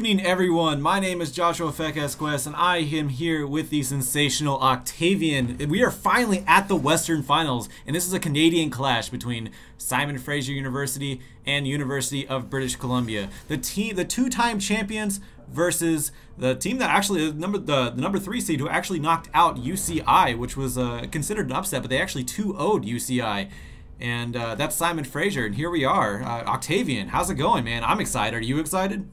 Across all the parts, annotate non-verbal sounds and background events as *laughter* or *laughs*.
Good evening, everyone. My name is Joshua Fekesquest, and I am here with the sensational Octavian. We are finally at the Western Finals, and this is a Canadian clash between Simon Fraser University and University of British Columbia. The team, the two-time champions versus the team that actually number the, the number three seed who actually knocked out UCI, which was uh, considered an upset, but they actually 2-0'd UCI. And uh, that's Simon Fraser, and here we are. Uh, Octavian, how's it going, man? I'm excited. Are you excited?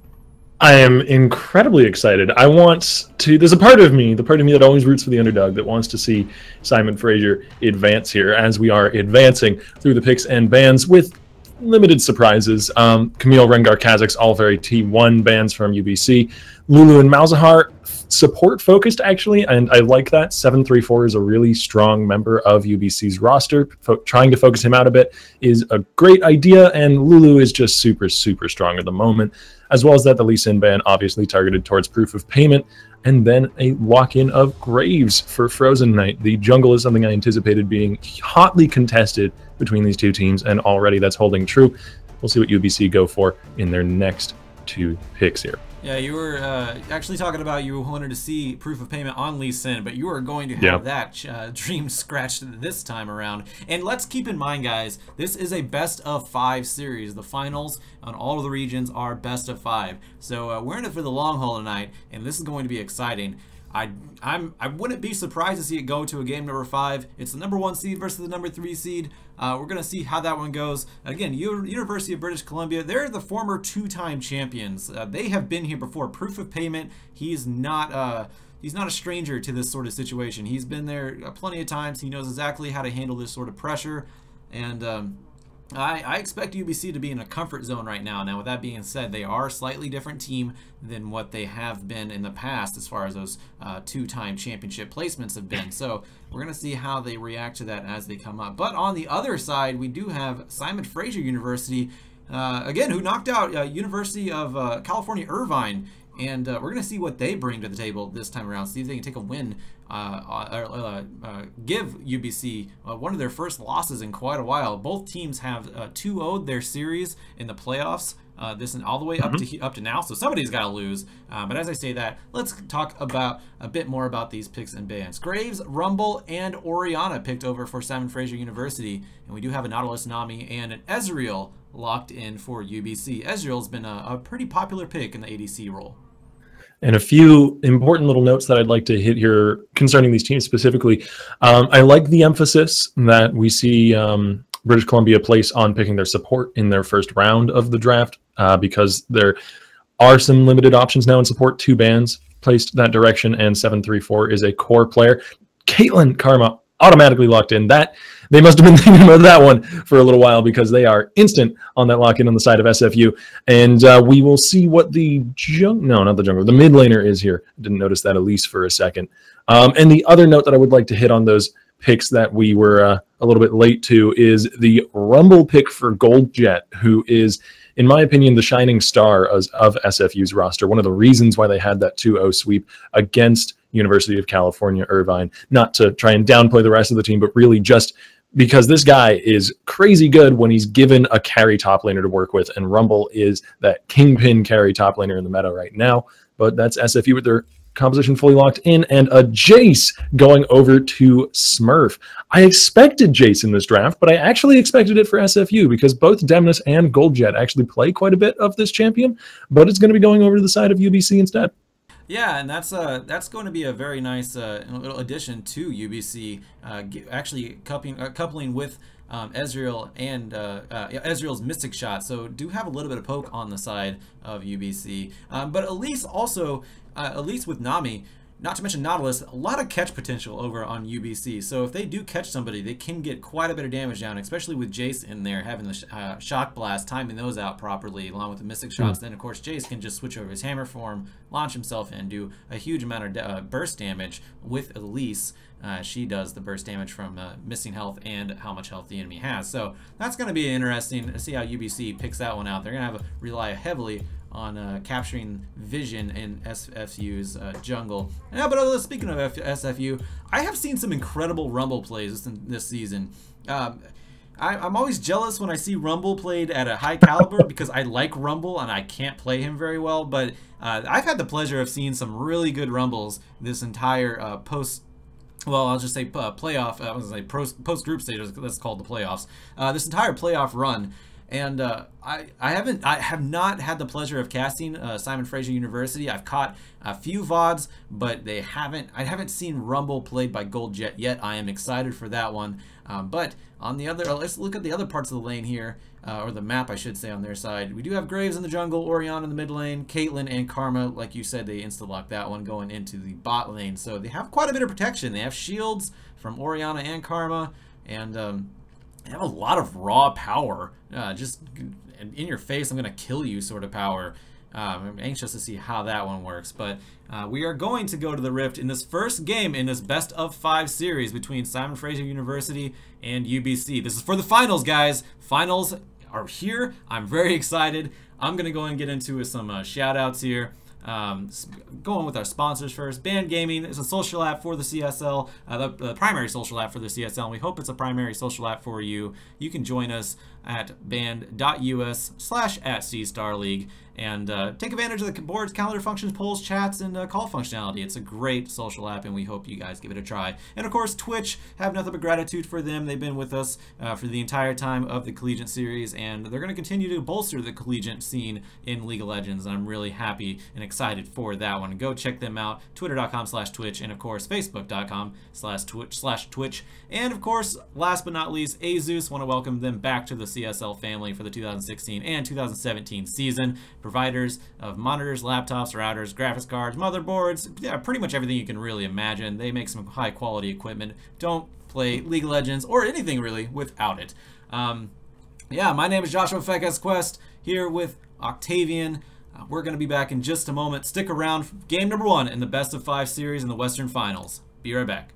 I am incredibly excited. I want to. There's a part of me, the part of me that always roots for the underdog, that wants to see Simon Fraser advance here as we are advancing through the picks and bans with limited surprises. Um, Camille Rengar Kha'Zix all very T1 bans from UBC. Lulu and Malzahar support focused actually, and I like that. 734 is a really strong member of UBC's roster. Fo- trying to focus him out a bit is a great idea, and Lulu is just super, super strong at the moment. As well as that, the Lee Sin ban obviously targeted towards proof of payment, and then a lock in of Graves for Frozen Knight. The jungle is something I anticipated being hotly contested between these two teams, and already that's holding true. We'll see what UBC go for in their next two picks here. Yeah, you were uh, actually talking about you wanted to see proof of payment on Lee Sin, but you are going to have that uh, *laughs* dream scratched this time around. And let's keep in mind, guys, this is a best of five series. The finals on all of the regions are best of five. So uh, we're in it for the long haul tonight, and this is going to be exciting. I I'm I wouldn't be surprised to see it go to a game number five. It's the number one seed versus the number three seed. Uh, we're gonna see how that one goes. Again, U University of British Columbia, they're the former two-time champions. Uh, they have been here before. Proof of payment. He's not uh he's not a stranger to this sort of situation. He's been there uh, plenty of times. He knows exactly how to handle this sort of pressure, and. Um, I, I, expect UBC to be in a comfort zone right now. Now, with that being said, they are a slightly different team than what they have been in the past as far as those uh, two-time championship placements have been. So we're going to see how they react to that as they come up. But on the other side, we do have Simon Fraser University, uh, again, who knocked out uh, University of uh, California Irvine and uh, we're going to see what they bring to the table this time around. See if they can take a win, uh, uh, uh, uh give UBC uh, one of their first losses in quite a while. Both teams have 2-0'd their series in the playoffs. this and all the way up mm -hmm. to up to now, so somebody's got to lose. but as I say that, let's talk about a bit more about these picks and bans. Graves, Rumble, and Orianna picked over for Simon Fraser University, and we do have a Nautilus Nami and an Ezreal locked in for UBC. Ezreal's been a, a pretty popular pick in the ADC role. And a few important little notes that I'd like to hit here concerning these teams specifically. Um, I like the emphasis that we see um, British Columbia place on picking their support in their first round of the draft uh, because there are some limited options now in support. Two bands placed that direction, and 734 is a core player. Caitlyn Karma automatically locked in. That they must have been *laughs* thinking about that one for a little while because they are instant on that lock in on the side of SFU. And uh, we will see what the jung no, not the jungle, the mid laner is here. Didn't notice that at least for a second. Um, and the other note that I would like to hit on those picks that we were uh, a little bit late to is the Rumble pick for Gold Jet, who is in my opinion, the shining star of, of SFU's roster. One of the reasons why they had that 2 0 sweep against University of California, Irvine. Not to try and downplay the rest of the team, but really just because this guy is crazy good when he's given a carry top laner to work with, and Rumble is that kingpin carry top laner in the meta right now. But that's SFU with their composition fully locked in, and a Jace going over to Smurf. I expected Jace in this draft, but I actually expected it for SFU because both Demnus and Goldjet actually play quite a bit of this champion, but it's going to be going over to the side of UBC instead. Yeah, and that's uh that's going to be a very nice uh, addition to UBC. Uh, actually coupling uh, coupling with um, Ezreal and uh, uh, Ezreal's Mystic Shot. So do have a little bit of poke on the side of UBC. Um, but Elise also, uh, Elise with Nami, not to mention Nautilus, a lot of catch potential over on UBC. So if they do catch somebody, they can get quite a bit of damage down, especially with Jace in there, having the sh uh, Shock Blast, timing those out properly, along with the Mystic hmm. Shots. Mm. Then, of course, Jace can just switch over his Hammer form, launch himself, and do a huge amount of uh, burst damage with Elise. Uh, she does the burst damage from uh, missing health and how much health the enemy has. So that's going to be interesting to see how UBC picks that one out. They're going to have to rely heavily on uh, capturing vision in SFU's uh, jungle. Yeah, but speaking of F SFU, I have seen some incredible Rumble plays this, this season. Um, I, am always jealous when I see Rumble played at a high caliber because I like Rumble and I can't play him very well. But uh, I've had the pleasure of seeing some really good Rumbles this entire uh, post well, I'll just say uh, playoff. I was to say post group stages. That's called the playoffs. Uh, this entire playoff run, and uh, I I haven't I have not had the pleasure of casting uh, Simon Fraser University. I've caught a few vods, but they haven't. I haven't seen Rumble played by Goldjet yet. I am excited for that one. Um, but on the other, let's look at the other parts of the lane here, uh, or the map, I should say, on their side. We do have Graves in the jungle, Orianna in the mid lane, Caitlyn and Karma, like you said, they insta-lock that one going into the bot lane. So they have quite a bit of protection. They have shields from Orianna and Karma, and um, they have a lot of raw power. Uh, just in your face, I'm going to kill you sort of power. Um, I'm anxious to see how that one works, but uh, we are going to go to the Rift in this first game in this best of five series between Simon Fraser University and UBC. This is for the finals, guys. Finals are here. I'm very excited. I'm going to go and get into some uh, shout outs here. Um, going with our sponsors first. Band Gaming is a social app for the CSL, uh, the, the, primary social app for the CSL, and we hope it's a primary social app for you. You can join us at band.us slash at C Star League and uh, take advantage of the board's calendar functions, polls, chats, and uh, call functionality. It's a great social app, and we hope you guys give it a try. And of course, Twitch, have nothing but gratitude for them. They've been with us uh, for the entire time of the Collegiate Series, and they're going to continue to bolster the Collegiate scene in League of Legends, and I'm really happy and excited for that one. Go check them out, twitter.com slash Twitch, and of course, facebook.com slash Twitch, slash Twitch. And of course, last but not least, Asus, want to welcome them back to the CSL family for the 2016 and 2017 season providers of monitors, laptops, routers, graphics cards, motherboards, yeah, pretty much everything you can really imagine. They make some high quality equipment. Don't play League of Legends or anything really without it. Um, yeah, my name is Joshua Fekes Quest here with Octavian. Uh, we're going to be back in just a moment. Stick around. Game number one in the best of five series in the Western Finals. Be right back.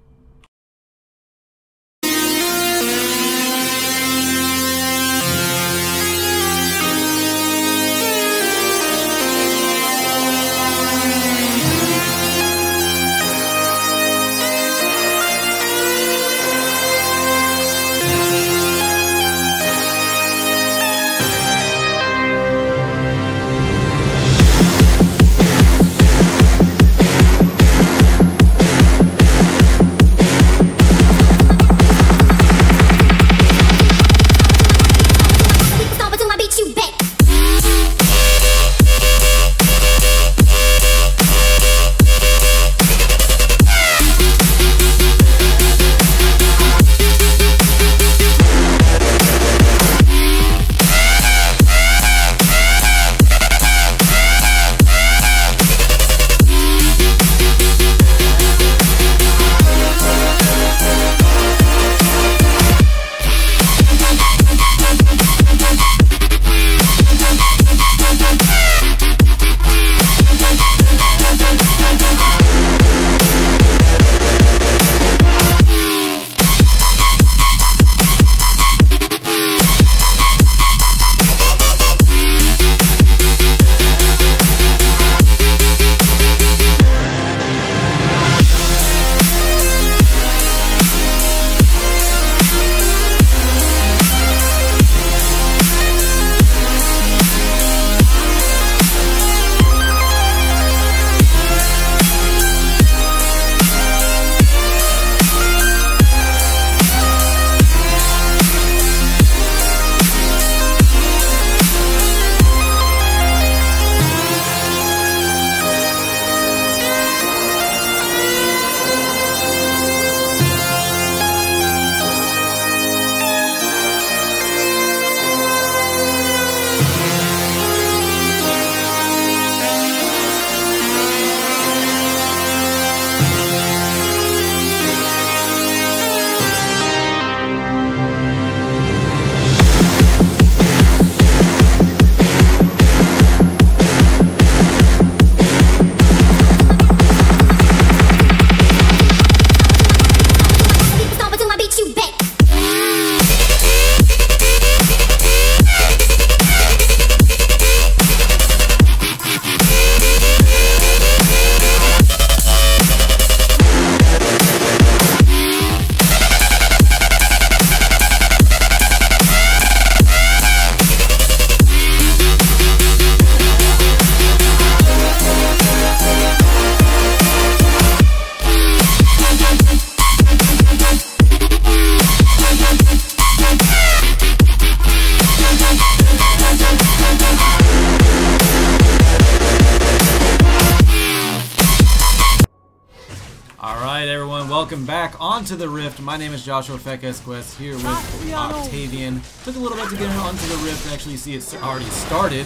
Back onto the Rift. My name is Joshua Fekesquest here with Octavian. Took a little bit to get onto the Rift actually see it's already started.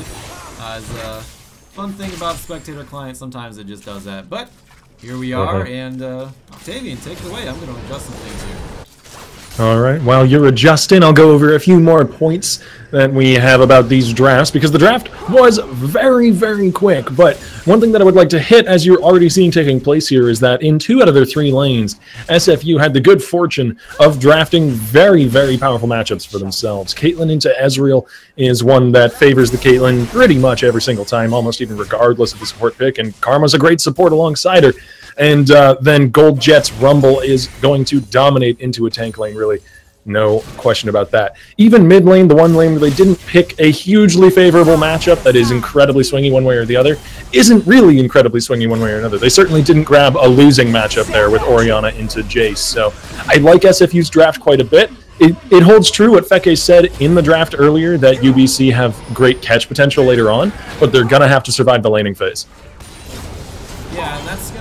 Uh, as a fun thing about spectator client, sometimes it just does that. But here we are, uh -huh. and uh, Octavian, take it away. I'm going to adjust some things here. All right. While you're adjusting, I'll go over a few more points that we have about these drafts because the draft was very, very quick. But one thing that I would like to hit, as you're already seeing taking place here, is that in two out of their three lanes, SFU had the good fortune of drafting very, very powerful matchups for themselves. Caitlyn into Ezreal is one that favors the Caitlyn pretty much every single time, almost even regardless of the support pick. And Karma's a great support alongside her. And uh, then Gold Jet's Rumble is going to dominate into a tank lane, really. No question about that. Even mid lane, the one lane where they didn't pick a hugely favorable matchup that is incredibly swingy one way or the other, isn't really incredibly swingy one way or another. They certainly didn't grab a losing matchup there with Orianna into Jace. So I like SFU's draft quite a bit. It, it holds true what Feke said in the draft earlier that UBC have great catch potential later on, but they're going to have to survive the laning phase. Yeah, and that's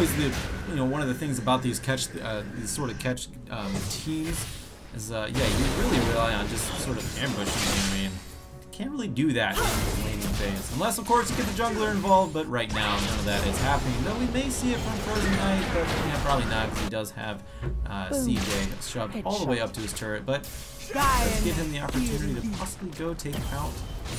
always the, you know, one of the things about these catch, uh, these sort of catch um, teams is, uh, yeah, you really rely on just sort of ambushing the enemy. Can't really do that in the laning phase. Unless, of course, you get the jungler involved, but right now, none of that is happening. Though we may see it from Frozen Knight, but yeah, probably not, because he does have uh, CJ shoved all the way up to his turret. But let's give him the opportunity to possibly go take out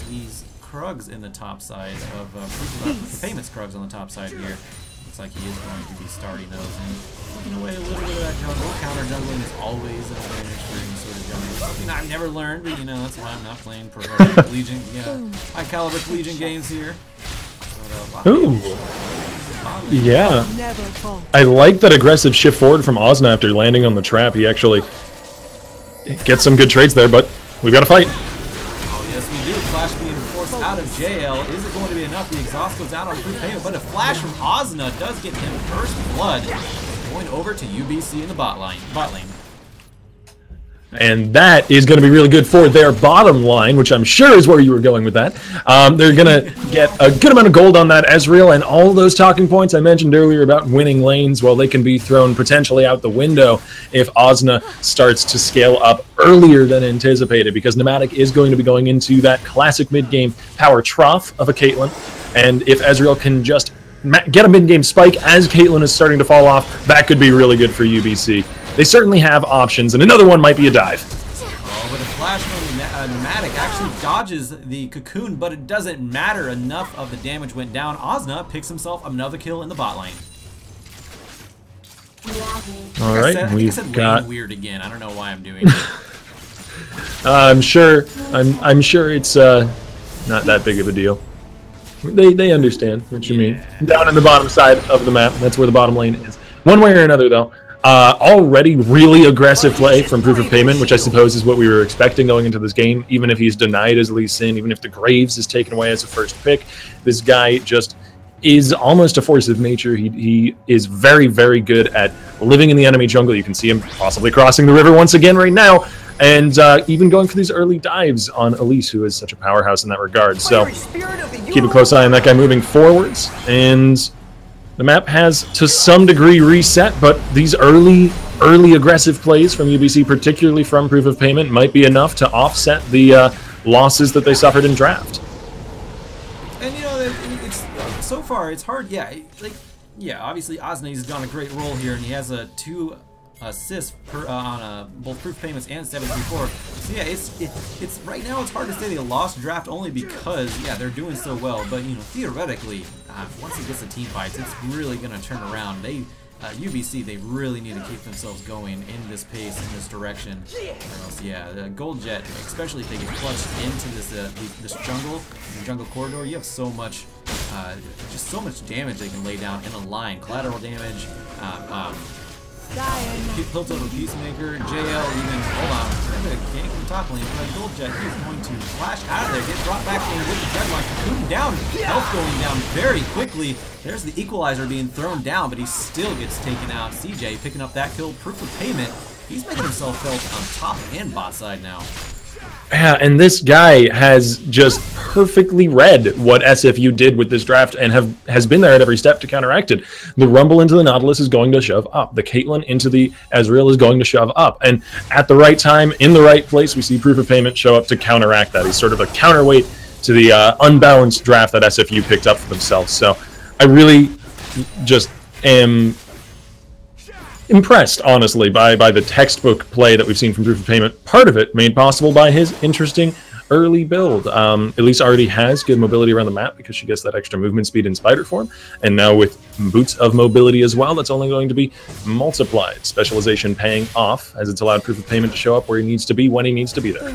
these Krugs in the top side of uh, the payments Krugs on the top side here. Looks like he is going to be starting those and looking away a little bit of that jungle. Counter jungling is always an advantage for any sort of jungle. Something I've never learned, but you know, that's why I'm not playing pro *laughs* Legion, yeah, high caliber Legion games here. But, uh, Ooh. Yeah. I like that aggressive shift forward from Osna after landing on the trap. He actually gets some good trades there, but we've got to fight. Oh, yes, we do. Flash being out of JL. Is it going to be enough? The exhaust goes out on free payment, but a flash from Ozna does get him first blood. Going over to UBC in the bot line. Bot lane. And that is going to be really good for their bottom line, which I'm sure is where you were going with that. Um, they're going to get a good amount of gold on that Ezreal, and all those talking points I mentioned earlier about winning lanes, well, they can be thrown potentially out the window if Osna starts to scale up earlier than anticipated, because Pneumatic is going to be going into that classic mid-game power trough of a Caitlyn, and if Ezreal can just get a mid-game spike as Caitlyn is starting to fall off, that could be really good for UBC. They certainly have options, and another one might be a dive. Oh, but a flash from uh, Pneumatic actually dodges the cocoon, but it doesn't matter. Enough of the damage went down. Osna picks himself another kill in the bot lane. All right, said, we've got weird again. I don't know why I'm doing *laughs* it. uh, I'm sure. I'm. I'm sure it's uh, not that big of a deal. They they understand what you yeah. mean. Down in the bottom side of the map, that's where the bottom lane is. One way or another, though, uh, already really aggressive play from Proof of Payment, which I suppose is what we were expecting going into this game. Even if he's denied as Lee Sin, even if the Graves is taken away as a first pick, this guy just is almost a force of nature. He, he is very, very good at living in the enemy jungle. You can see him possibly crossing the river once again right now, and uh, even going for these early dives on Elise, who is such a powerhouse in that regard. So keep a close eye on that guy moving forwards, and the map has, to some degree, reset, but these early, early aggressive plays from UBC, particularly from Proof of Payment, might be enough to offset the uh, losses that they suffered in draft. And, you know, it's so far, it's hard, yeah, like, yeah, obviously Osna's done a great role here, and he has a two assists per, uh, on uh, both proof payments and 734. So yeah, it's it, it's right now it's hard to say they lost draft only because yeah they're doing so well. But you know theoretically, uh, once it gets to team fights, it's really gonna turn around. They uh, UBC, they really need to keep themselves going in this pace, in this direction. Else, yeah, the Gold Jet, especially if they get clutched into this uh, this jungle, jungle corridor, you have so much, uh, just so much damage they can lay down in a line. Collateral damage, uh, um, Piltover Peacemaker, JL even, hold on, trying to gank from top lane, but Gold Jet is going to flash out of there, get brought back in with the Dredge Line, Cocoon down, health going down very quickly. There's the Equalizer being thrown down, but he still gets taken out. CJ picking up that kill, proof of payment. He's making himself felt on top and bot side now. Yeah, and this guy has just perfectly read what SFU did with this draft and have has been there at every step to counteract it. The Rumble into the Nautilus is going to shove up. The Caitlyn into the Ezreal is going to shove up. And at the right time, in the right place, we see Proof of Payment show up to counteract that. He's sort of a counterweight to the uh, unbalanced draft that SFU picked up for themselves. So I really just am impressed, honestly, by by the textbook play that we've seen from Proof of Payment. Part of it made possible by his interesting early build. Um, Elise already has good mobility around the map because she gets that extra movement speed in spider form, and now with boots of mobility as well, that's only going to be multiplied. Specialization paying off as it's allowed Proof of Payment to show up where he needs to be when he needs to be there.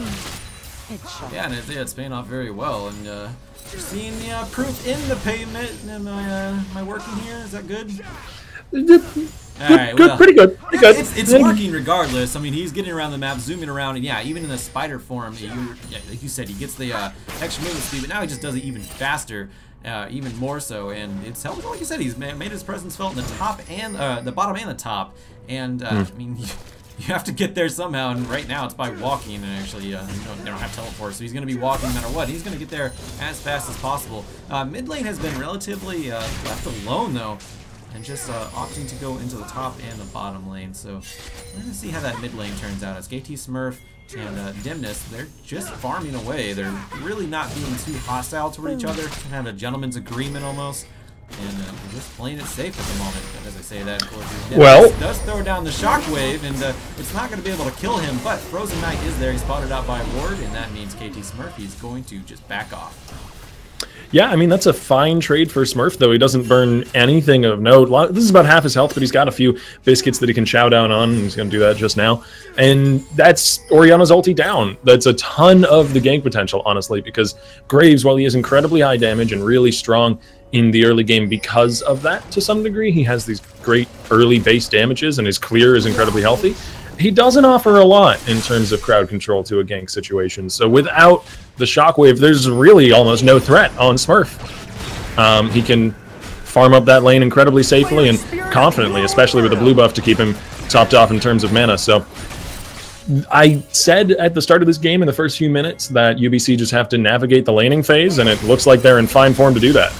Yeah, and it, yeah, it's paying off very well, and uh, seeing uh, proof in the payment. Am I, uh, am I working here? Is that good? Good, right, good, well, pretty good, pretty good. It's, it's working regardless. I mean, he's getting around the map, zooming around, and yeah, even in the spider form, you, yeah, like you said, he gets the uh, extra movement speed, but now he just does it even faster, uh, even more so, and it's helped. Like you said, he's made his presence felt in the top and uh, the bottom and the top, and uh, mm. I mean. *laughs* You, have to get there somehow, and right now it's by walking, and actually, uh, you know, they don't have teleport, so he's going to be walking no matter what. He's going to get there as fast as possible. Uh, mid lane has been relatively uh, left alone, though and just uh, opting to go into the top and the bottom lane. So we're going to see how that mid lane turns out. As KT Smurf and uh, Dimnus, they're just farming away. They're really not being too hostile toward each other. Kind of a gentleman's agreement almost. And uh, just playing it safe at the moment. But as I say that, of course, well, does throw down the shockwave, and uh, it's not going to be able to kill him. But Frozen Knight is there. He's spotted out by ward, and that means KT Smurf is going to just back off. Yeah, I mean, that's a fine trade for Smurf, though. He doesn't burn anything of note. This is about half his health, but he's got a few biscuits that he can chow down on, he's going to do that just now. And that's Orianna's ulti down. That's a ton of the gank potential, honestly, because Graves, while he is incredibly high damage and really strong in the early game because of that to some degree, he has these great early base damages, and his clear is incredibly healthy he doesn't offer a lot in terms of crowd control to a gank situation. So without the shockwave, there's really almost no threat on Smurf. Um, he can farm up that lane incredibly safely and confidently, especially with the blue buff to keep him topped off in terms of mana. So I said at the start of this game in the first few minutes that UBC just have to navigate the laning phase, and it looks like they're in fine form to do that.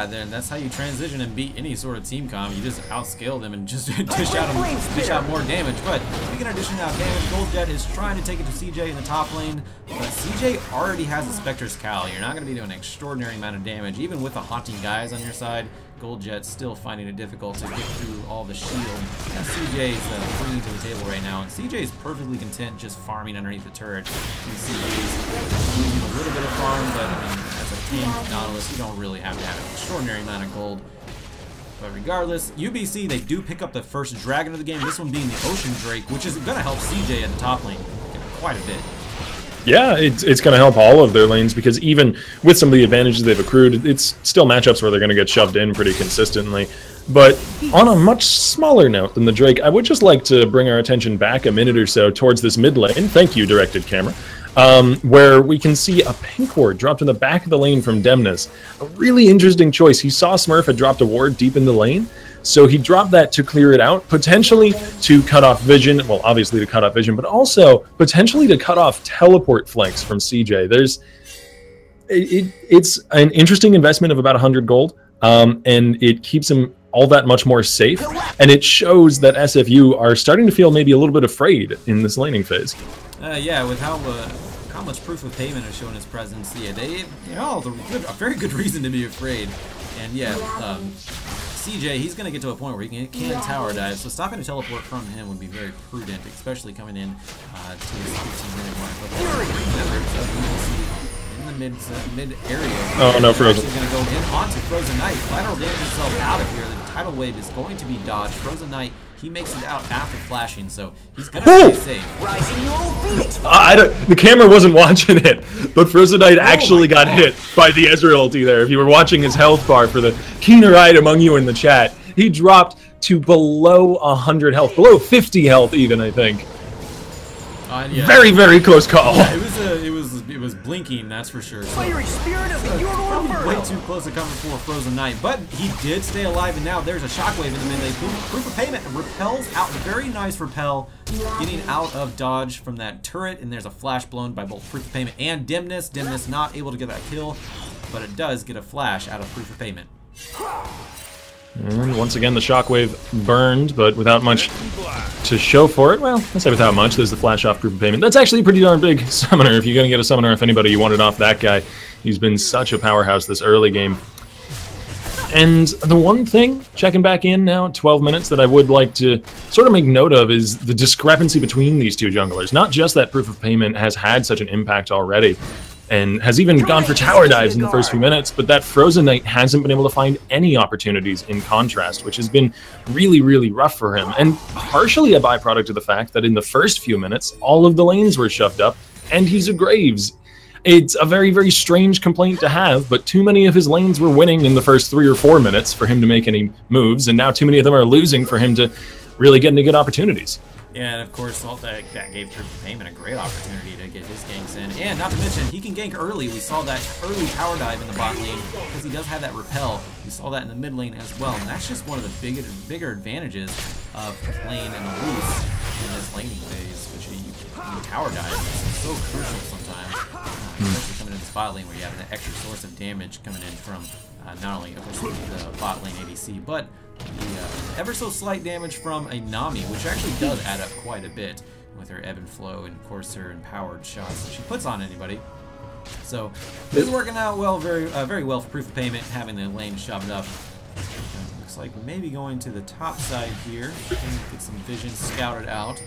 Yeah, then that's how you transition and beat any sort of team comp. You just outscale them and just *laughs* dish out them, dish out more damage. But speaking of dishing out damage, Gold Jet is trying to take it to CJ in the top lane, but CJ already has the Spectre's Cowl. You're not going to be doing an extraordinary amount of damage, even with the Haunting Guise on your side. Goldjet still finding it difficult to get through all the shield. And CJ's uh, bringing to the table right now, and CJ is perfectly content just farming underneath the turret. You see he's losing a little bit of farm, but I mean, as a tank Nautilus, you don't really have to have an extraordinary amount of gold. But regardless, UBC, they do pick up the first dragon of the game, this one being the Ocean Drake, which is going to help CJ at the top lane quite a bit. Yeah, it's, it's going to help all of their lanes because even with some of the advantages they've accrued, it's still matchups where they're going to get shoved in pretty consistently. But on a much smaller note than the Drake, I would just like to bring our attention back a minute or so towards this mid lane. Thank you, directed camera. Um, where we can see a pink ward dropped in the back of the lane from Demnus. A really interesting choice. He saw Smurf had dropped a ward deep in the lane, so he dropped that to clear it out, potentially to cut off vision. Well, obviously to cut off vision, but also potentially to cut off teleport flanks from CJ. There's it, it's an interesting investment of about 100 gold, um, and it keeps him all that much more safe. And it shows that SFU are starting to feel maybe a little bit afraid in this laning phase. Uh, yeah, with how uh, how much proof of payment has shown his presence, yeah, they you know the good, a very good *laughs* reason to be afraid. And yeah, um, CJ, he's going to get to a point where he can, can tower dive, so stopping a teleport from him would be very prudent, especially coming in uh, to his 15 minute mark. in the mid, uh, mid area. Oh, no, Frozen. He's going to go in onto Frozen Knight. Lateral damage himself out of here. The tidal wave is going to be dodged. Frozen Knight he makes it out after flashing, so he's gonna stay safe. Uh, I don't, the camera wasn't *laughs* watching it, but Frozen Knight oh actually got God. hit by the Ezreal ulti there. If you were watching his health bar for the keener eyed among you in the chat, he dropped to below 100 health, below 50 health even, I think. Uh, yeah. Very, very close call. Yeah, it was, uh, it was, it was blinking, that's for sure. So, Fiery Spirit of the Probably way too close to cover for Frozen Knight, but he did stay alive, and now there's a Shockwave in the melee. Proof of Payment repels out. Very nice repel, getting out of dodge from that turret, and there's a flash blown by both Proof of Payment and Dimness. Dimness not able to get that kill, but it does get a flash out of Proof of Payment. And once again, the shockwave burned, but without much to show for it. Well, let's say without much. There's the flash off Proof of Payment. That's actually a pretty darn big *laughs* summoner. If you're going to get a summoner, if anybody, you wanted off that guy. He's been such a powerhouse this early game. And the one thing, checking back in now at 12 minutes, that I would like to sort of make note of is the discrepancy between these two junglers. Not just that Proof of Payment has had such an impact already, and has even gone for tower dives in the first few minutes, but that Frozen Knight hasn't been able to find any opportunities in contrast, which has been really, really rough for him, and partially a byproduct of the fact that in the first few minutes, all of the lanes were shoved up, and he's a Graves. It's a very, very strange complaint to have, but too many of his lanes were winning in the first three or four minutes for him to make any moves, and now too many of them are losing for him to really get any good opportunities. Yeah, and of course, all that, that gave of Payment a great opportunity to get his ganks in. And not to mention, he can gank early. We saw that early power dive in the bot lane because he does have that repel. We saw that in the mid lane as well. And that's just one of the bigger, bigger advantages of playing in Elise in this laning phase, which you, you tower dive is so crucial sometimes. Uh, especially coming into this bot lane where you have an extra source of damage coming in from uh, not only, of course, the bot lane ADC, but the uh, ever so slight damage from a Nami, which actually does add up quite a bit with her ebb and flow and of course her empowered shots that she puts on anybody. So this is working out well, very uh, very well for proof of payment, having the lane shoved up. Looks like maybe going to the top side here, get some vision scouted out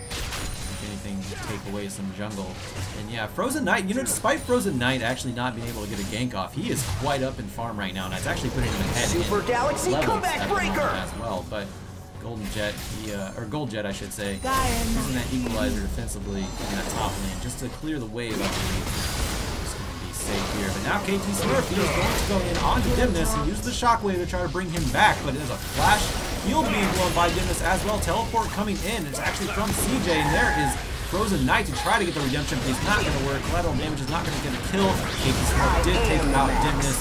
anything to take away some jungle. And yeah, Frozen Knight, you know, despite Frozen Knight actually not being able to get a gank off, he is quite up in farm right now, and it's actually putting him ahead Super in Galaxy comeback breaker as well. But Golden Jet, he, uh, or Gold Jet, I should say, using that equalizer defensively in that top lane just to clear the wave, I believe safe here. But now KT Smurf is going to go in onto Dimness and use the Shockwave to try to bring him back, but it is a flash field being blown by Dimness as well. Teleport coming in. It's actually from CJ, and there is Frozen Knight to try to get the redemption, but he's not going to work. Collateral damage is not going to get a kill. KT Smurf did take him out Dimness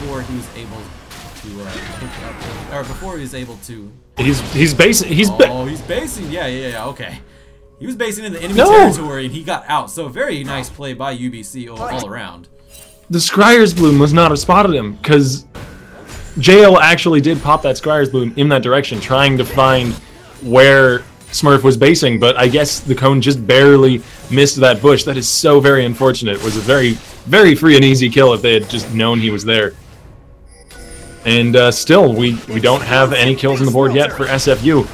before he was able to uh, pick up, or before he was able to. He's he's basing. He's oh, he's basing. Yeah, yeah, yeah. Okay. He was basing in the enemy no. territory and he got out. So very nice play by UBC all, all around the Scryer's Bloom must not have spotted him, because JL actually did pop that Scryer's Bloom in that direction, trying to find where Smurf was basing, but I guess the cone just barely missed that bush. That is so very unfortunate. It was a very, very free and easy kill if they had just known he was there. And uh, still, we, we don't have any kills on the board yet for SFU,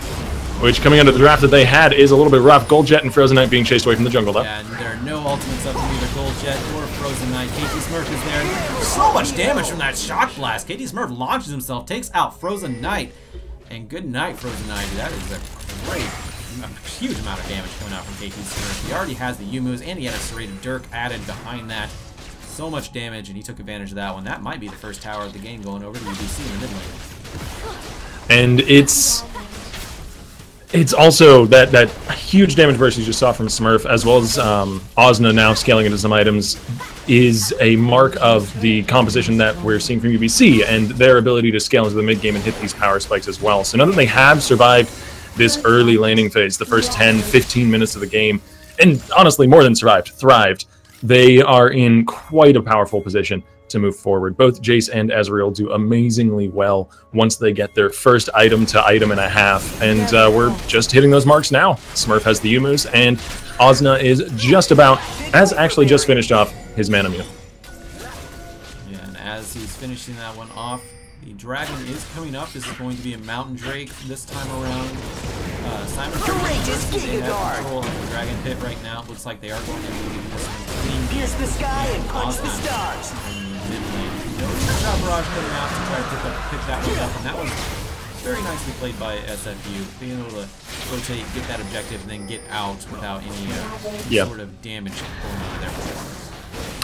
which coming out of the draft that they had is a little bit rough. Gold Jet and Frozen Knight being chased away from the jungle, though. Yeah, and there are no ultimates up from either Gold Jet or Frozen Knight. KT Smurf is there. So much damage from that shock blast. KT Smurf launches himself, takes out Frozen Knight. And good night, Frozen Knight. That is a great, huge amount of damage coming out from KT Smurf. He already has the Youmuu's, and he had a serrated Dirk added behind that. So much damage, and he took advantage of that one. That might be the first tower of the game going over to UBC in the mid lane. And it's it's also that that huge damage burst you just saw from Smurf, as well as um, Osna now scaling into some items, is a mark of the composition that we're seeing from UBC and their ability to scale into the mid game and hit these power spikes as well. So now that they have survived this early laning phase, the first 10, 15 minutes of the game, and honestly more than survived, thrived, they are in quite a powerful position to move forward. Both Jace and Ezreal do amazingly well once they get their first item to item and a half, and uh, we're just hitting those marks now. Smurf has the Youmuu's, and Osna is just about, has actually just finished off his Manamune. Yeah, and as he's finishing that one off, the dragon is coming up. This is going to be a Mountain Drake this time around. Uh, Simon Courageous Giga Guard! control of the dragon pit right now. Looks like they are going to be moving this one Pierce the sky and punch the stars! mid lane. No shot barrage coming out to try to pick, up, pick that one up, and that was very nicely played by SFU, being able to rotate, get that objective, and then get out without any uh, yep. sort of damage going on there.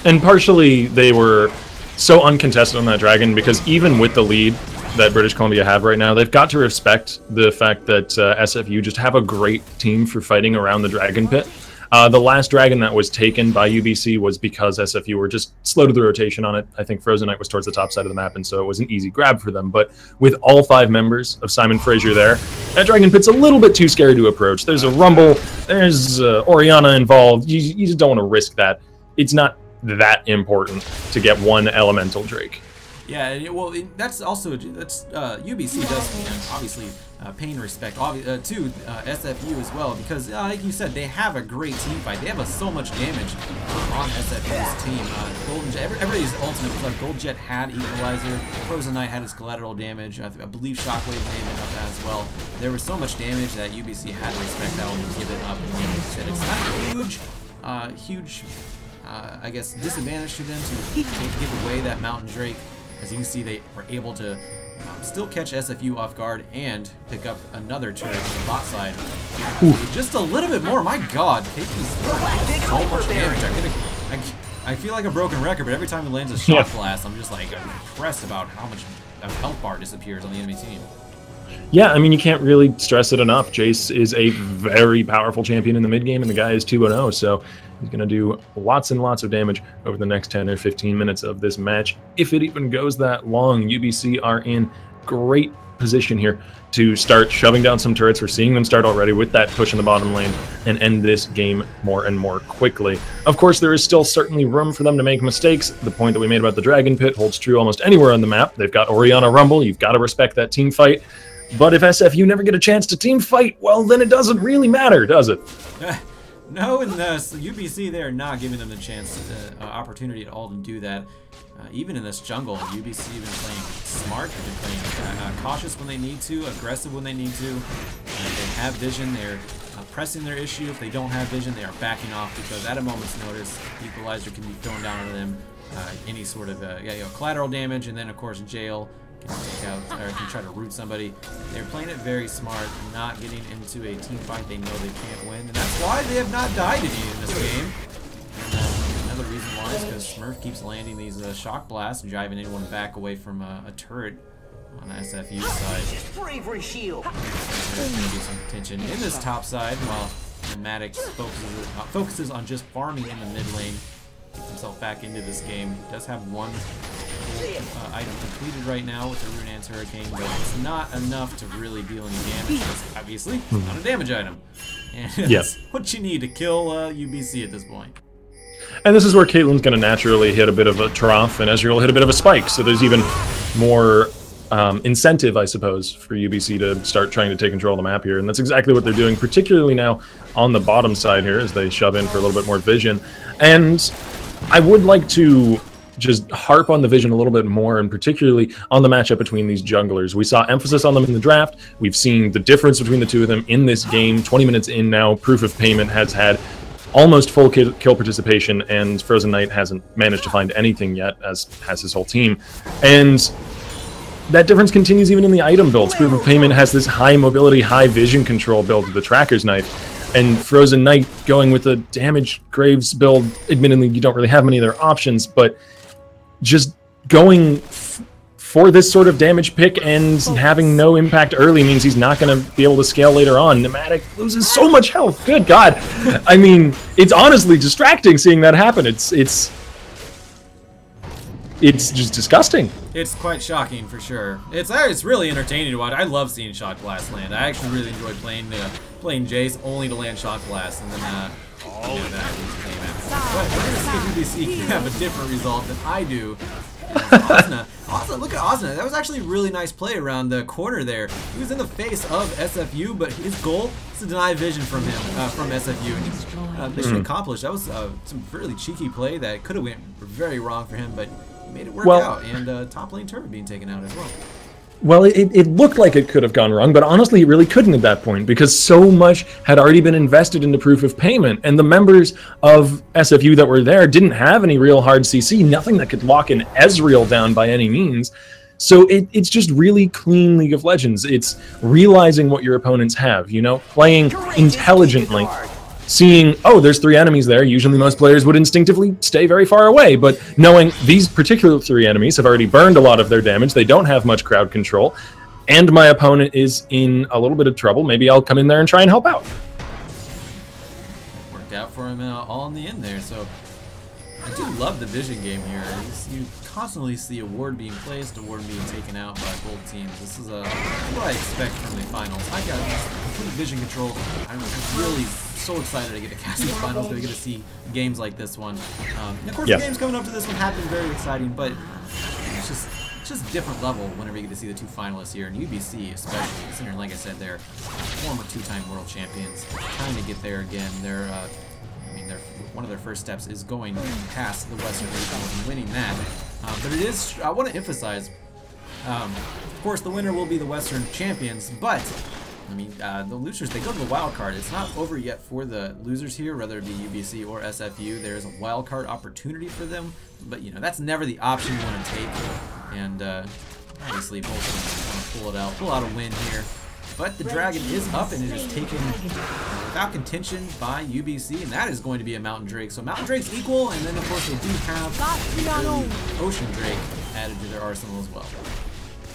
And partially, they were so uncontested on that dragon because even with the lead that British Columbia have right now, they've got to respect the fact that uh, SFU just have a great team for fighting around the dragon pit. Uh, the last dragon that was taken by UBC was because SFU were just slow to the rotation on it. I think Frozen Knight was towards the top side of the map, and so it was an easy grab for them. But with all five members of Simon Fraser there, that dragon pit's a little bit too scary to approach. There's a rumble, there's uh, Orianna involved. You, you just don't want to risk that. It's not that important to get one elemental Drake. Yeah, well, that's also that's uh, UBC does know, obviously uh, pay respect obvi uh, to uh, SFU as well because, uh, like you said, they have a great team fight. They have so much damage uh, on SFU's team. Golden Jet, every, everybody's ultimate was like Gold Jet had Equalizer, Frozen Knight had his collateral damage. I, I believe Shockwave may have up as well. There was so much damage that UBC had to respect that and give it up. And said it's not a huge, huge, huge, I guess, disadvantage to them to give away that Mountain Drake. As you can see, they were able to um, still catch SFU off guard and pick up another turret on the bot side. Ooh. Just a little bit more. My god, Cake is so much damage. I, I, I, feel like a broken record, but every time he lands a shot yeah. blast, I'm just like I'm impressed about how much health bar disappears on the enemy team. Yeah, I mean, you can't really stress it enough. Jace is a very powerful champion in the mid game, and the guy is 2 0, so He's going to do lots and lots of damage over the next 10 or 15 minutes of this match. If it even goes that long, UBC are in great position here to start shoving down some turrets. We're seeing them start already with that push in the bottom lane and end this game more and more quickly. Of course, there is still certainly room for them to make mistakes. The point that we made about the Dragon Pit holds true almost anywhere on the map. They've got Orianna Rumble. You've got to respect that team fight. But if SFU never get a chance to team fight, well, then it doesn't really matter, does it? Eh. No, and the UBC, they're not giving them the chance, uh, opportunity at all to do that. Uh, even in this jungle, UBC have been playing smart, they've been playing uh, cautious when they need to, aggressive when they need to. they have vision, they're uh, pressing their issue. If they don't have vision, they are backing off because at a moment's notice, Equalizer can be thrown down on them. Uh, any sort of uh, yeah, you know, collateral damage, and then of course jail can take out or can try to root somebody. They're playing it very smart, not getting into a team fight they know they can't win, why they have not died any in this game. And, uh, another reason why is because Smurf keeps landing these uh, shock blasts, driving anyone back away from uh, a turret on the SFU side. Bravery shield. There's going to be some tension in this top side while Maddox focuses, uh, focuses on just farming in the mid lane. Gets himself back into this game. Does have one uh, item completed right now with the Runaan's Hurricane, but it's not enough to really deal any damage. obviously, it's not a damage item. *laughs* And yes. what you need to kill uh, UBC at this point. And this is where Caitlyn's going to naturally hit a bit of a trough, and Ezreal will hit a bit of a spike. So there's even more um, incentive, I suppose, for UBC to start trying to take control of the map here. And that's exactly what they're doing, particularly now on the bottom side here as they shove in for a little bit more vision. And I would like to just harp on the vision a little bit more, and particularly on the matchup between these junglers. We saw emphasis on them in the draft. We've seen the difference between the two of them in this game. 20 minutes in now, Proof of Payment has had almost full kill, participation, and Frozen Knight hasn't managed to find anything yet, as has his whole team. And that difference continues even in the item builds. Proof of Payment has this high mobility, high vision control build with the Tracker's Knife. And Frozen Knight going with the damage Graves build, admittedly, you don't really have many other options, but just going for this sort of damage pick and having no impact early means he's not going to be able to scale later on. Pneumatic loses so much health. Good God. I mean, it's honestly distracting seeing that happen. It's it's it's just disgusting. It's quite shocking for sure. It's uh, it's really entertaining to watch. I love seeing Shock Blast land. I actually really enjoy playing uh, playing Jace only to land Shock Blast and then uh, oh. you know, that but we're gonna see if UBC can have a different result than I do. *laughs* Osna. Osna, look at Osna. That was actually a really nice play around the corner there. He was in the face of SFU, but his goal is to deny vision from him, uh, from SFU. And, uh, mission mm. accomplished. That was uh, some really cheeky play that could have went very wrong for him, but he made it work well, out. And uh, top lane turret being taken out as well. Well, it, it looked like it could have gone wrong, but honestly, it really couldn't at that point because so much had already been invested into proof of payment, and the members of SFU that were there didn't have any real hard CC, nothing that could lock an Ezreal down by any means. So it, it's just really clean League of Legends. It's realizing what your opponents have, you know, playing intelligently seeing, oh, there's three enemies there, usually most players would instinctively stay very far away. But knowing these particular three enemies have already burned a lot of their damage, they don't have much crowd control, and my opponent is in a little bit of trouble, maybe I'll come in there and try and help out. Worked out for him uh, all in the end there. So I do love the vision game here. You constantly see a ward being placed, a ward being taken out by both teams. This is uh, what I expect from the finals. I got complete vision control. I'm really so excited to get to cast these finals, to get to see games like this one. Um, and of course, Yeah. the games coming up to this one have been very exciting, but it's just it's just a different level whenever you get to see the two finalists here, and UBC especially, considering, like I said, they're former two-time world champions, trying to get there again. They're, uh, I mean, they're, one of their first steps is going past the Western Regionals and winning that. Uh, but it is, I want to emphasize, um, of course, the winner will be the Western champions, but I mean, uh, the losers, they go to the wild card. It's not over yet for the losers here, whether it be UBC or SFU. There's a wild card opportunity for them, but you know, that's never the option you want to take. And uh, obviously, both of them want to pull it out, pull out a win here. But the dragon is up and it is taken without contention by UBC, and that is going to be a Mountain Drake. So Mountain Drake's equal, and then of course they do have Ocean Drake added to their arsenal as well.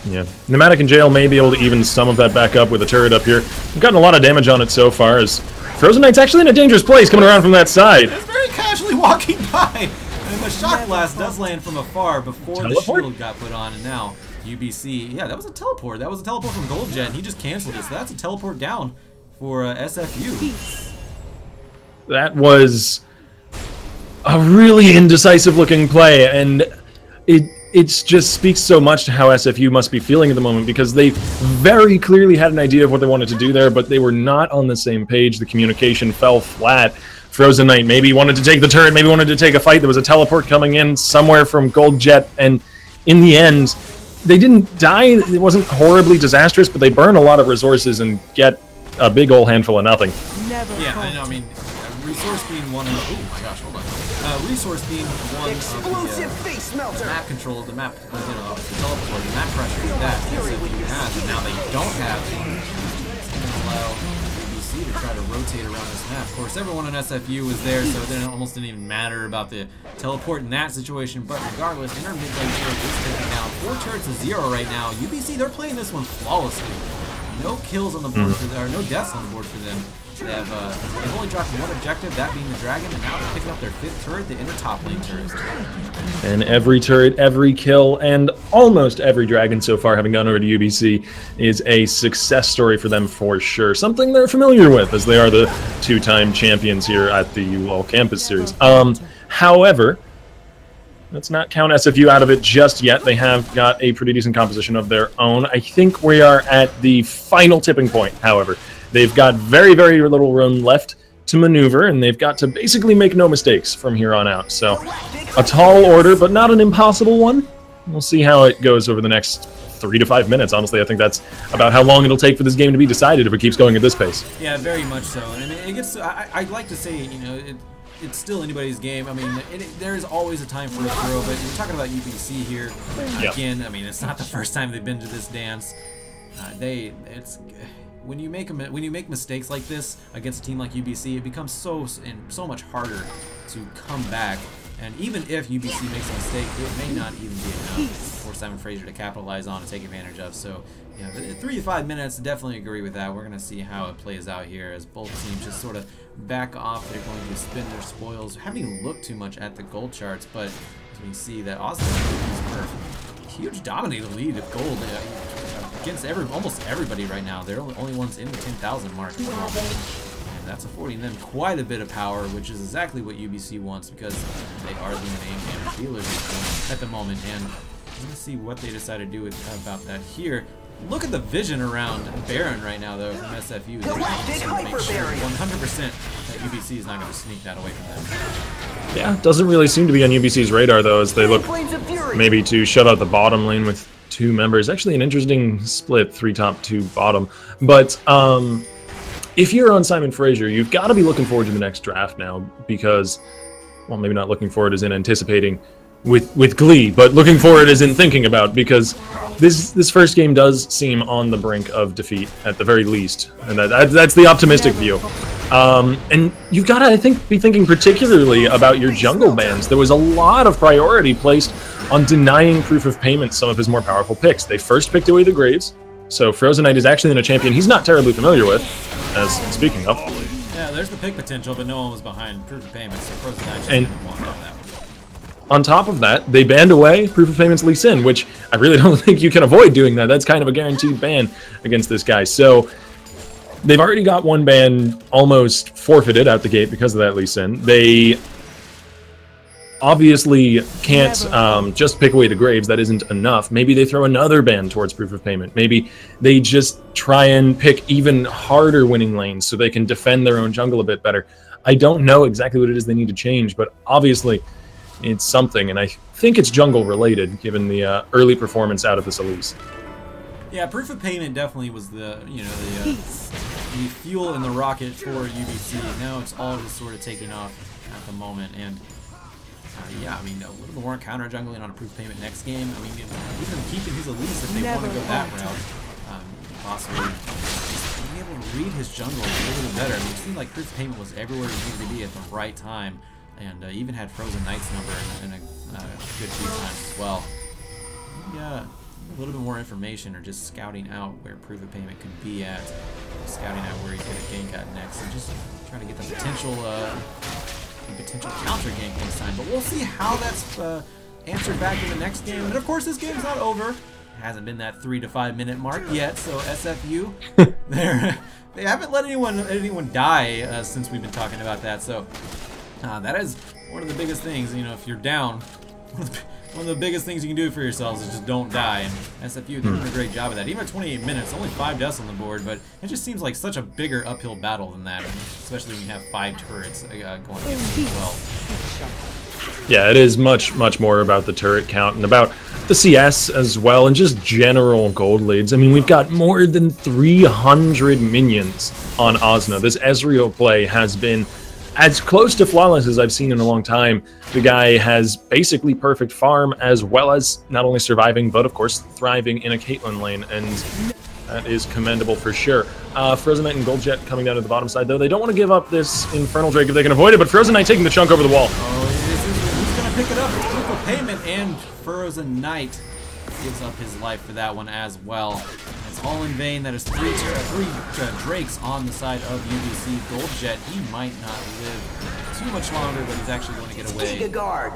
Yeah. Pneumatic and Jail may be able to even some of that back up with a turret up here. We've gotten a lot of damage on it so far as Frozen Knight's actually in a dangerous place coming around from that side. It's very casually walking *laughs* by. And the shock blast does land from afar before the shield got put on, and now UBC. Yeah, that was a teleport. That was a teleport from Gold Jet, he just canceled it. So that's a teleport down for uh, SFU. That was a really indecisive looking play, and it it just speaks so much to how SFU must be feeling at the moment because they very clearly had an idea of what they wanted to do there, but they were not on the same page. The communication fell flat. Frozen Knight maybe wanted to take the turret, maybe wanted to take a fight. There was a teleport coming in somewhere from Gold Jet, and in the end, they didn't die. It wasn't horribly disastrous, but they burn a lot of resources and get a big old handful of nothing. Never Yeah, I know. I mean, uh, resource being one of. Oh my gosh, hold on. Uh, resource being one Explosive of the. Uh, face melter. map control, the map, you know, the teleport, the map pressure that SFU has, and now they don't have. It's going to allow UBC to try to rotate around this map. Of course, everyone on SFU was there, so it didn't, almost didn't even matter about the teleport in that situation. But regardless, inner mid lane turret is taken down. Four turrets to zero right now. UBC, they're playing this one flawlessly. No kills on the board mm-hmm. for them, or no deaths on the board for them. They have uh, they've only dropped one objective, that being the dragon, and now they're picking up their fifth turret, the inner top lane turret. And every turret, every kill, and almost every dragon so far having gone over to UBC is a success story for them for sure. Something they're familiar with as they are the two-time champions here at the UL Campus Series. Um, however, let's not count SFU out of it just yet. They have got a pretty decent composition of their own. I think we are at the final tipping point, however. They've got very, very little room left to maneuver, and they've got to basically make no mistakes from here on out. So, a tall order, but not an impossible one. We'll see how it goes over the next three to five minutes. Honestly, I think that's about how long it'll take for this game to be decided if it keeps going at this pace. Yeah, very much so. And I mean, it gets. I, I'd like to say, you know, it, it's still anybody's game. I mean, it, it- there is always a time for a throw, but you're talking about UBC here. Again, I mean, it's not the first time they've been to this dance. Uh, they, it's when you make a, when you make mistakes like this against a team like UBC, it becomes so and so much harder to come back. And even if UBC makes a mistake, it may not even be enough for Simon Fraser to capitalize on and take advantage of. So, three to five minutes, definitely agree with that. We're going to see how it plays out here as both teams just sort of back off. They're going to spin their spoils. Haven't even looked too much at the gold charts, but we see that Austin huge dominated lead of gold uh, against every almost everybody right now. They're only, only ones in the 10,000 mark as. And that's affording them quite a bit of power, which is exactly what UBC wants because they are the main damage dealers at the moment. And let's see what they decide to do with, about that here. Look at the vision around Baron right now, though, from SFU. They're Galactic to make sure 100% that UBC is not going to sneak that away from them. Yeah, doesn't really seem to be on UBC's radar though, as they look Flames of Fury. maybe to shut out the bottom lane with two members. Actually, an interesting split, three top, two bottom. But um, if you're on Simon Fraser, you've got to be looking forward to the next draft now because, well, maybe not looking forward as in anticipating with with glee, but looking forward as in thinking about because this this first game does seem on the brink of defeat at the very least, and that, that that's the optimistic view. Um, and you've got to, I think, be thinking particularly about your jungle bans. There was a lot of priority placed on denying proof of payment some of his more powerful picks. They first picked away the Graves, so Frozen Knight is actually in a champion he's not terribly familiar with, as speaking of. Yeah, there's the pick potential, but no one was behind proof of payment, so Frozen Knight just And- didn't want that one. On top of that, they banned away proof of payments Lee Sin, which I really *laughs* don't think you can avoid doing that. That's kind of a guaranteed ban against this guy. So they've already got one ban almost forfeited out the gate because of that Lee Sin. They obviously can't um, just pick away the graves. That isn't enough. Maybe they throw another ban towards proof of payment. Maybe they just try and pick even harder winning lanes so they can defend their own jungle a bit better. I don't know exactly what it is they need to change, but obviously it's something, and I think it's jungle related given the uh, early performance out of this Elise. Yeah, proof of payment definitely was the you know the uh, the fuel in the rocket for UBC. Now it's all just sort of taking off at the moment, and uh, yeah, I mean, a little bit more counter jungling on a proof payment next game. I mean, even keeping his Elise if they want to go that route, um, possibly just being able to read his jungle a little bit better. I mean, it seemed like proof payment was everywhere he needed to be at the right time, and uh, even had Frozen Knight's number in, in a uh, good few times as well. Yeah, a little bit more information or just scouting out where proof of payment could be at, scouting out where he's going to gank at next, and just trying to get the potential uh, the potential counter gank next time. But we'll see how that's uh, answered back in the next game. And of course, this game's not over. It hasn't been that three to five minute mark yet. So SFU, *laughs* they're they haven't let anyone anyone die uh, since we've been talking about that. So uh, that is one of the biggest things. You know, if you're down. *laughs* One of the biggest things you can do for yourselves is just don't die, and SFU they're doing a great job of that. Even at 28 minutes, only five deaths on the board, but it just seems like such a bigger uphill battle than that, especially when you have five turrets uh, going against you as well. Yeah, it is much, much more about the turret count and about the CS as well, and just general gold leads. I mean, we've got more than 300 minions on Osna. This Ezreal play has been as close to flawless as I've seen in a long time. The guy has basically perfect farm, as well as not only surviving, but of course thriving in a Caitlyn lane, and that is commendable for sure. Uh, Frozen Knight and Gold Jet coming down to the bottom side, though. They don't want to give up this Infernal Drake if they can avoid it, but Frozen Knight taking the chunk over the wall. Oh, who's going to pick it up? Proof payment, and Frozen Knight gives up his life for that one as well. It's all in vain. That is three, uh, three uh, Drakes on the side of UBC. Gold Jet, he might not live too much longer, but he's actually going to get away. Giga Guard.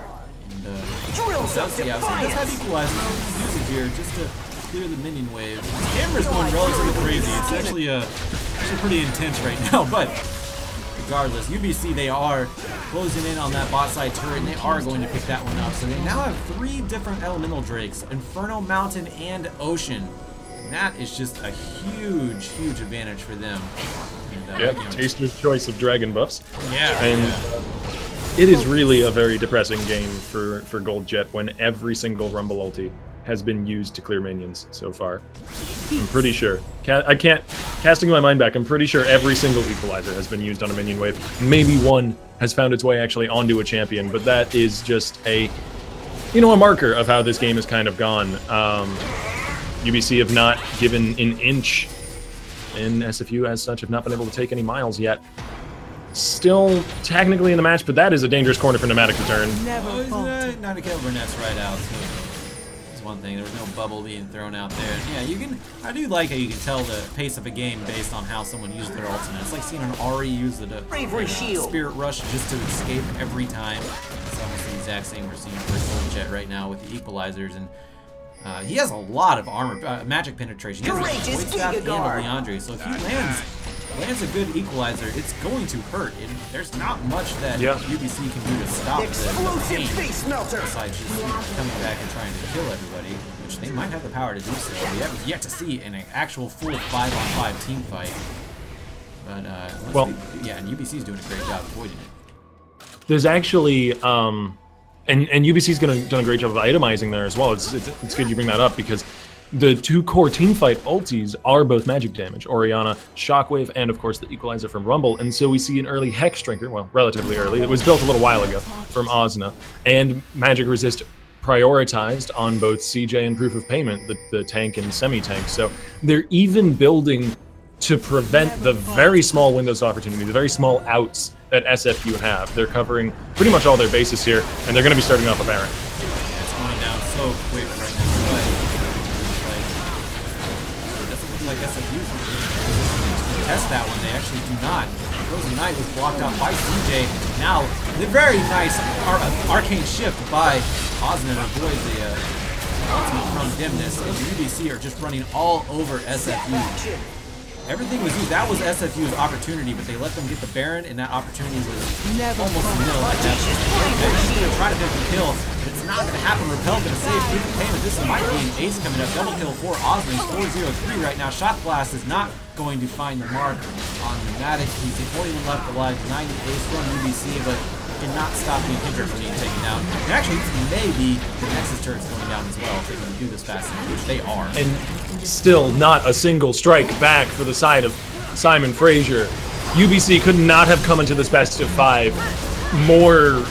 And, uh, Drill does, yeah, so he does have equalizer. Use it here just to clear the minion wave. Camera's going relatively crazy. It's actually uh, actually pretty intense right *laughs* now, but regardless, UBC they are closing in on that bot side turret, and they are going to pick that one up. So they now have three different elemental drakes: Inferno, Mountain, and Ocean. That is just a huge, huge advantage for them. And, uh, Yep, you know, Taster's choice of dragon buffs. yeah, And yeah. it is really a very depressing game for, for Gold Jet when every single Rumble ulti has been used to clear minions so far. I'm pretty sure. Ca- I can't, casting my mind back, I'm pretty sure every single equalizer has been used on a minion wave. Maybe one has found its way actually onto a champion, but that is just a, you know, a marker of how this game has kind of gone. Um, UBC have not given an inch, and SFU as such have not been able to take any miles yet. Still technically in the match, but that is a dangerous corner for Pneumatic to turn. Oh, not, not a kill Burnett's right out, so that's one thing. There was no bubble being thrown out there. Yeah, you can. I do like how you can tell the pace of a game based on how someone used their ultimate. It's like seeing an Ahri use the the Bravery shield. Spirit Rush just to escape every time. It's almost the exact same we're seeing for Gold Jet right now with the equalizers and. Uh, he has a lot of armor, uh, magic penetration. He has Courageous a Void Staff and a Giga Liandry, so if he lands lands a good equalizer, it's going to hurt. And there's not much that Yeah. UBC can do to stop the, the Explosive pain face melter. besides just coming back and trying to kill everybody, which they might have the power to do so. We have yet to see an actual full five-on-five team fight. But uh, Well- be- yeah, and UBC's doing a great job avoiding it. There's actually, um, and and UBC's gonna done a great job of itemizing there as well. It's, it's it's good you bring that up because the two core team fight ultis are both magic damage: Orianna, Shockwave, and of course the Equalizer from Rumble. And so we see an early Hex Drinker, well, relatively early. It was built a little while ago from Osna, and Magic Resist prioritized on both CJ and Proof of Payment, the, the tank and semi-tank. So they're even building to prevent the very small windows of opportunity, the very small outs that SFU have. They're covering pretty much all their bases here, and they're going to be starting off a Baron. It's going down so quick right now. But like, it doesn't look like SFU test that one. They actually do not. Frozen Knight was blocked out by CJ. Now, the very nice ar arcane shift by Osmond avoids the uh, ultimate from Dimness. And UBC are just running all over SFU. Everything was used. That was SFU's opportunity, but they let them get the Baron, and that opportunity was Never almost nil at that point. They're going to try to get the kill, but it's not going to happen. Repel going to save Proof of Payment. This might be an ace coming up. Double kill for Osmond. 4-0-3 right now. Shock Blast is not going to find the mark on Pneumatic. He's the only one left alive. 90 ace from UBC, but cannot stop the Hydra from being taken down. And actually, this may be the Nexus turrets going down as well if they can do this fast which they are. And still not a single strike back for the side of Simon Fraser. UBC could not have come into this best of five more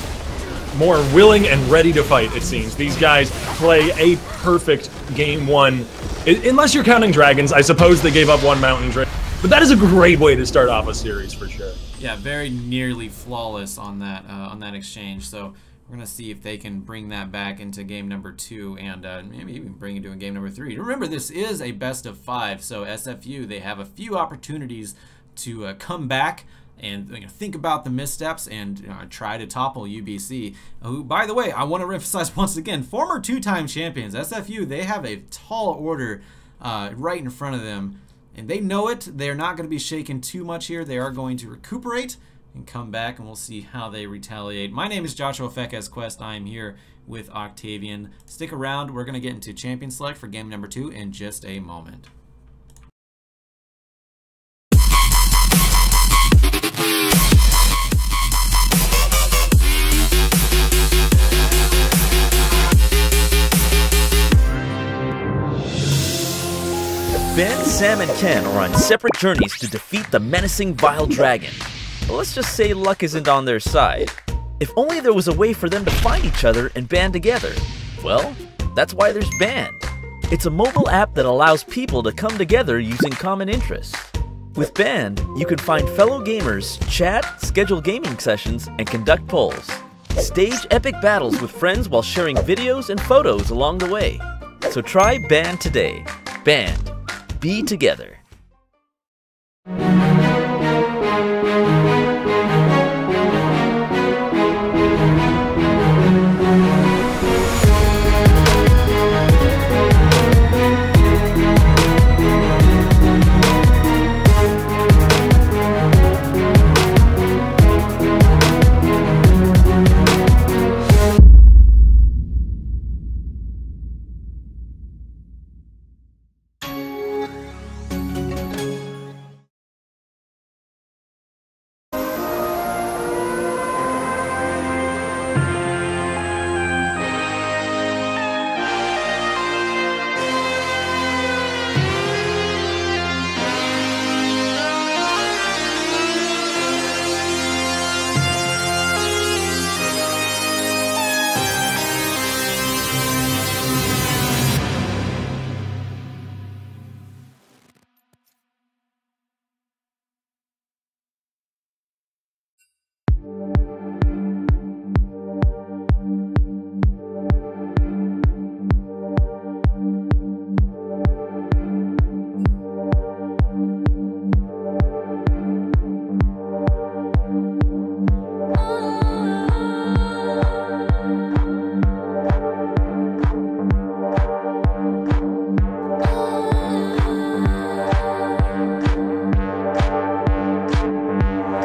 more willing and ready to fight, it seems. These guys play a perfect game one. I unless you're counting dragons, I suppose they gave up one mountain dragon. But that is a great way to start off a series for sure. Yeah, very nearly flawless on that uh, on that exchange. So we're gonna see if they can bring that back into game number two and uh, maybe even bring it to a game number three. Remember, this is a best of five, so SFU they have a few opportunities to uh, come back and you know, think about the missteps and try to topple UBC. Who, by the way, I want to emphasize *laughs* once again, former two-time champions SFU. They have a tall order uh, right in front of them and they know it. They're not going to be shaken too much here. They are going to recuperate and come back, and we'll see how they retaliate. My name is Joshua Pheqes Quest. I am here with Octavian. Stick around. We're going to get into Champion Select for game number two in just a moment. Ben, Sam, and Ken are on separate journeys to defeat the menacing Vile Dragon. Let's just say luck isn't on their side. If only there was a way for them to find each other and band together. Well, that's why there's Band. It's a mobile app that allows people to come together using common interests. With Band, you can find fellow gamers, chat, schedule gaming sessions, and conduct polls. Stage epic battles with friends while sharing videos and photos along the way. So try Band today. Band be together.